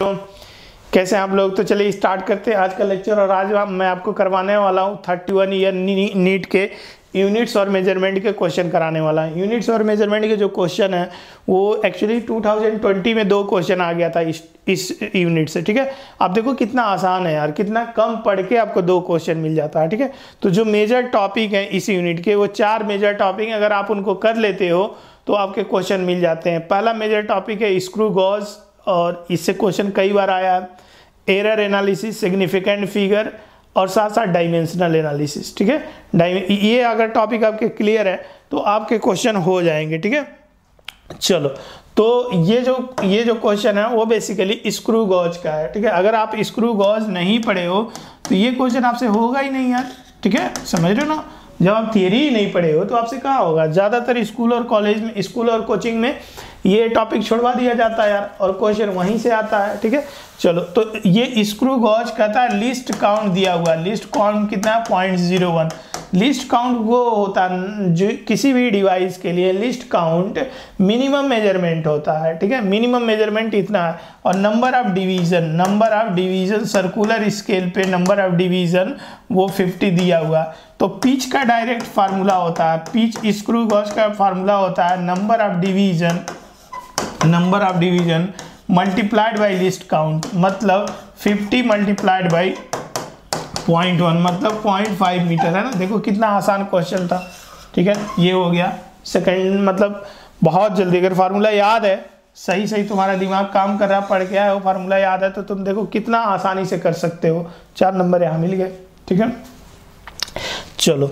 तो कैसे आप लोग? तो चलिए स्टार्ट करते हैं आज का लेक्चर और आज मैं आपको करवाने वाला हूँ थर्टी वन ईयर नीट के यूनिट्स और मेज़रमेंट के क्वेश्चन कराने वाला है। यूनिट्स और मेज़रमेंट के जो क्वेश्चन है, वो एक्चुअली 2020 में दो क्वेश्चन आ गया था इस इस यूनिट से, ठीक है? आप देखो कितना आसान है यार, कितना कम पढ़ के आपको दो क्वेश्चन मिल जाता है, ठीक है? तो जो मेजर टॉपिक है इस यूनिट के, वो चार मेजर टॉपिक अगर आप उनको कर लेते हो तो आपके क्वेश्चन मिल जाते हैं। पहला मेजर टॉपिक है स्क्रू गॉज और इससे क्वेश्चन कई बार आया है। एरर एनालिसिस सिग्निफिकेंट फिगर और साथ साथ डायमेंशनल एनालिसिस ठीक है? ये अगर टॉपिक आपके क्लियर है तो आपके क्वेश्चन हो जाएँगे, ठीक है? चलो तो ये जो ये जो क्वेश्चन है, वो बेसिकली स्क्रू गॉज का है, ठीक है? अगर आप स्क्रू गॉज नहीं पढ़े हो तो ये क्वेश्चन आपसे होगा ही नहीं यार, ठीक है? समझ रहे हो ना? जब आप थियरी ही नहीं पढ़े हो तो आपसे कहा होगा, ज़्यादातर स्कूल और कॉलेज में, स्कूल और कोचिंग में ये टॉपिक छोड़वा दिया जाता है यार, और क्वेश्चन वहीं से आता है, ठीक है? चलो तो ये स्क्रू गॉज कहता है लिस्ट काउंट दिया हुआ लिस्ट काउंट कितना? है point zero one least count वो होता जो किसी भी डिवाइस के लिए लिस्ट काउंट मिनिमम मेज़रमेंट होता है, ठीक है? मिनिमम मेज़रमेंट इतना है। और number of division, number of division, circular scale पे नंबर ऑफ़ डिवीज़न वो 50 दिया हुआ। तो पिच का डायरेक्ट फार्मूला होता है, पिच स्क्रू गॉज का फार्मूला होता है, number of division, number of division multiplied by least count. मतलब 50 मल्टीप्लाइड बाई पॉइंट वन मतलब पॉइंट फाइव मीटर है ना? देखो कितना आसान क्वेश्चन था, ठीक है? ये हो गया सेकंड मतलब बहुत जल्दी, अगर फार्मूला याद है सही सही तुम्हारा दिमाग काम कर रहा, पढ़ के आया वो फार्मूला याद है तो तुम देखो कितना आसानी से कर सकते हो। चार नंबर यहाँ मिल गए, ठीक है? चलो